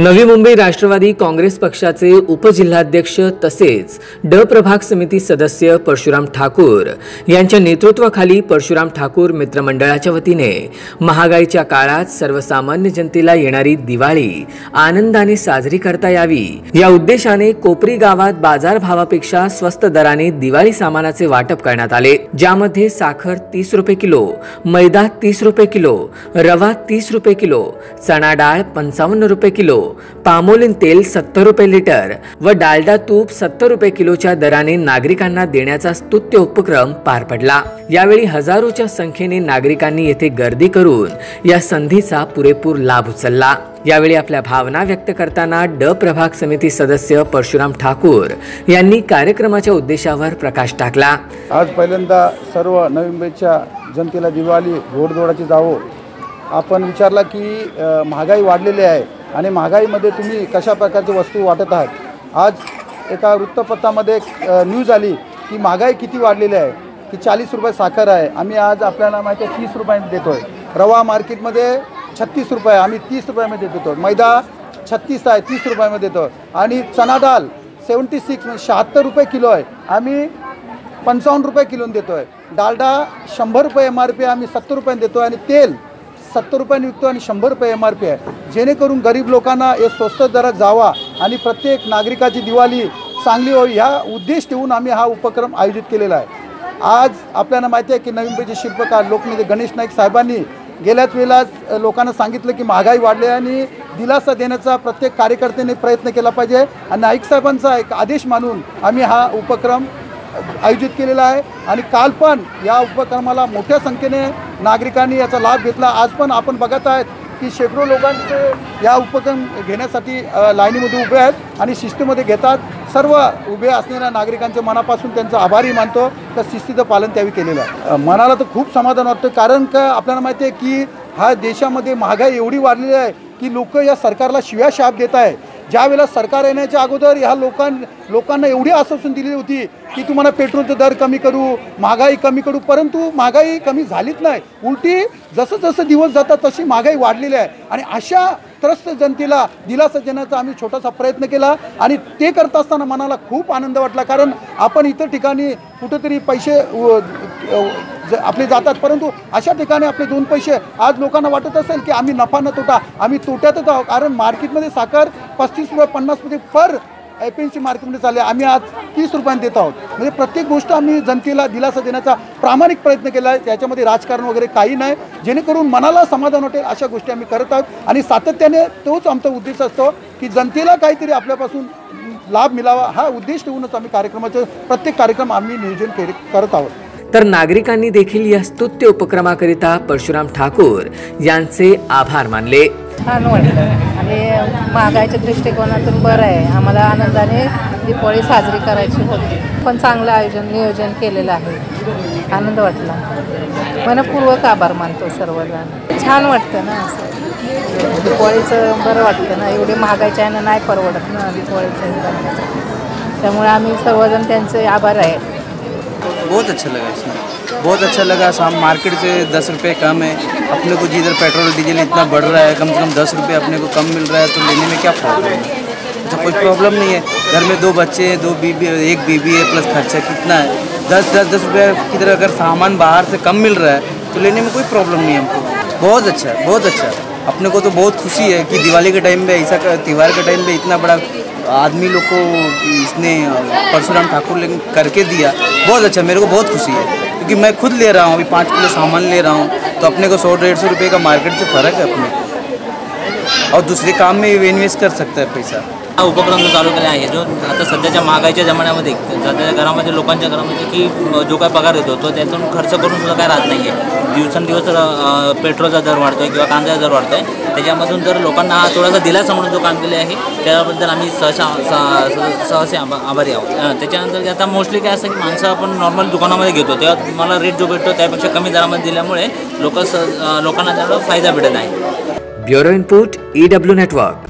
नवी मुंबई राष्ट्रवादी काँग्रेस पक्षाचे उपजिल्हाध्यक्ष तसेच ड प्रभाग समिती सदस्य परशुराम ठाकूर यांच्या नेतृत्वाखाली परशुराम ठाकूर मित्रमंडळाच्या वतीने महागाईच्या काळात सर्वसामान्य जनतेला येणारी दिवाळी आनंदाने साजरी करता यावी. या उद्देशाने कोपरी गावात बाजारभावापेक्षा स्वस्त दराने दिवाळी सामानाचे वाटप करण्यात आले. ज्यामध्ये साखर तीस रुपये किलो मैदा तीस रुपये किलो रवा तीस रुपये किलो चणा डाळ पंचावन्न रुपये किलो पामोलिन तेल सत्तर रुपये लिटर व डालडा तूप सत्तर रुपये किलोच्या दराने नागरिकांना देण्याचा स्तुत्य उपक्रम पार पडला. यावेळी हजारोच्या संख्येने नागरिकांनी येथे गर्दी करून या संधीचा पुरेपूर लाभ उचलला. यावेळी आपल्या भावना व्यक्त करताना ड प्रभाग समिती सदस्य परशुराम ठाकूर यांनी कार्यक्रमाच्या उद्देशावर प्रकाश टाकला. आज पहिल्यांदा सर्व नवी मुंबईच्या जनतेला दिवाळी घोडदोडाची जावो. आपण विचारला की महागाई वाढलेली आहे. आणि महागाईमध्ये तुम्ही कशा प्रकारच्या वस्तू वाटत आहात? आज एका वृत्तपत्रामध्ये एक न्यूज आली की महागाई किती वाढलेली आहे की चाळीस रुपये साखर आहे. आम्ही आज आपल्याला माहिती आहे तीस रुपयांनी देतो आहे रवा मार्केटमध्ये छत्तीस रुपये आम्ही तीस रुपयामध्ये देतो मैदा छत्तीस आहे तीस रुपयामध्ये देतो आणि चना डाळ सेवन्टी सिक्स म्हणजे शहात्तर रुपये किलो आहे. आम्ही पंचावन्न रुपये किलोने देतो आहे डालडा शंभर रुपये एम आर पी आम्ही सत्तर रुपयाने देतो आहे आणि तेल सत्तर रुपयांनी विकतो आणि शंभर रुपये एम आर पी आहे. जेणेकरून गरीब लोकांना हे स्वस्त दरात जावा आणि प्रत्येक नागरिकाची दिवाळी चांगली व्हावी. ह्या उद्देश ठेवून आम्ही हा उपक्रम आयोजित केलेला आहे. आज आपल्याला माहिती आहे की नवीन मुंबईचे शिल्पकार लोकनेते गणेश नाईक साहेबांनी गेल्याच वेळेला लोकांना सांगितलं की महागाई वाढली आणि दिलासा देण्याचा प्रत्येक कार्यकर्त्याने प्रयत्न केला पाहिजे. आणि नाईक साहेबांचा एक आदेश मानून आम्ही हा उपक्रम आयोजित केलेला आहे. आणि काल पण या उपक्रमाला मोठ्या संख्येने नागरिकांनी याचा लाभ घेतला. आज पण आपण बघत आहेत की शेकडो लोकांचे या उपक्रम घेण्यासाठी लाईनीमध्ये उभे आहेत आणि शिस्तीमध्ये घेतात. सर्व उभे असलेल्या नागरिकांच्या मनापासून त्यांचं आभारी मानतो. तर शिस्तीचं पालन त्यावेळी केलेलं आहे. मनाला तर खूप समाधान वाटतं. कारण का आपल्याला माहिती आहे की हा देशामध्ये महागाई एवढी वाढलेली आहे की लोक या सरकारला शिव्या शाप देत आहे ज्यावेळेला सरकार येण्याच्या अगोदर ह्या लोकां लोकांना एवढी आश्वासन दिली होती की तुम्हाला पेट्रोलचा दर कमी करू महागाई कमी करू परंतु महागाई कमी झालीच नाही. उलटी जसं जसं दिवस जातात तशी महागाई वाढलेली आहे. आणि अशा त्रस्त जनतेला दिलासा देण्याचा आम्ही छोटासा प्रयत्न केला आणि ते करत असताना मनाला खूप आनंद वाटला. कारण आपण इतर ठिकाणी कुठेतरी पैसे आपले जातात. परंतु अशा ठिकाणी आपले दोन पैसे आज लोकांना वाटत असेल की आम्ही नफा न तोटा आम्ही तोट्यातच आहोत. कारण मार्केटमध्ये साखर पस्तीस रुपये पन्नास रुपये पर पी एन सी मार्केटमध्ये चालले आम्ही आज तीस रुपयांनी देत आहोत. म्हणजे प्रत्येक गोष्ट आम्ही जनतेला दिलासा देण्याचा प्रामाणिक प्रयत्न केला आहे त्याच्यामध्ये राजकारण वगैरे काही नाही. जेणेकरून मनाला समाधान वाटेल अशा गोष्टी आम्ही करत आहोत. आणि सातत्याने तोच आमचा उद्देश असतो की जनतेला काहीतरी आपल्यापासून लाभ मिळावा. हा उद्देश ठेवूनच आम्ही कार्यक्रमाचं प्रत्येक कार्यक्रम आम्ही नियोजन के करत आहोत. तर नागरिकांनी देखील या स्तुत्य उपक्रमाकरिता परशुराम ठाकूर यांचे आभार मानले. छान वाटलं. आणि महागाईच्या दृष्टिकोनातून बरं आहे. आम्हाला आनंदाने दीपावळी साजरी करायची होती. पण चांगलं आयोजन नियोजन केलेलं आहे. आनंद वाटला. मनपूर्वक आभार मानतो सर्वजण. छान वाटतं ना असं. दिवाळीचं बरं वाटतं ना. एवढे महागाईच्या यानं नाही परवडत ना दिवाळीचं त्यामुळे आम्ही सर्वजण त्यांचे आभार आहे. बहुत अच्छा लगा इसमें। बहुत अच्छा लगा, शाम मार्केट से दस रुपये कम है। अपने को जिधर पेट्रोल, डीजल इतना बढ़ रहा है, कम से कम दस रुपये अपने को कम मिल रहा है तो लेने में क्या प्रॉब्लम है? अच्छा कोई प्रॉब्लम नहीं है। घर में दो बच्चे हैं, दो बीबी एक बीबी है प्लस खर्चा कितना है? दस दस दस रुपये की तरह अगर सामान बाहर से कम मिल रहा है तो लेने में कोई प्रॉब्लम नहीं है हमको। बहुत अच्छा बहुत अच्छा अपने को तो बहुत खुशी है कि दिवाली के टाइम पे, ऐसा त्यौहार के टाइम पे इतना बड़ा आदमी लोग को इसने परशुराम ठाकुर ने करके दिया। बहुत अच्छा मेरे को बहुत खुशी है, क्योंकि मैं खुद ले रहा हूँ, अभी पाँच किलो सामान ले रहा हूँ तो अपने को सौ, डेढ़ सौ रुपये का मार्केट से फ़र्क है अपने। और दूसरे काम में इन्वेस्ट कर सकता है पैसा। हा उपक्रम जो चालू केला आहे जो आता सध्याच्या महागाईच्या जमान्यामध्ये सध्याच्या घरामध्ये लोकांच्या घरामध्ये की जो काय पगार येतो तो त्यातून खर्च करून सुद्धा काय राहत नाही आहे दिवसेंदिवस पेट्रोलचा दर वाढतो आहे किंवा कांद्याचा दर वाढतो आहे त्याच्यामधून जर लोकांना हा थोडासा दिलासा म्हणून जो काम केले आहे त्याबद्दल आम्ही सहसा सहसे आभा- आभारी आहोत. त्याच्यानंतर आता मोस्टली काय असतं की माणसं आपण नॉर्मल दुकानामध्ये घेतो. तेव्हा तुम्हाला रेट जो भेटतो त्यापेक्षा कमी दरामध्ये दिल्यामुळे लोक स लोकांना त्याला फायदा भेटत आहे ब्युरो इनपुट ईडब्ल्यू नेटवर्क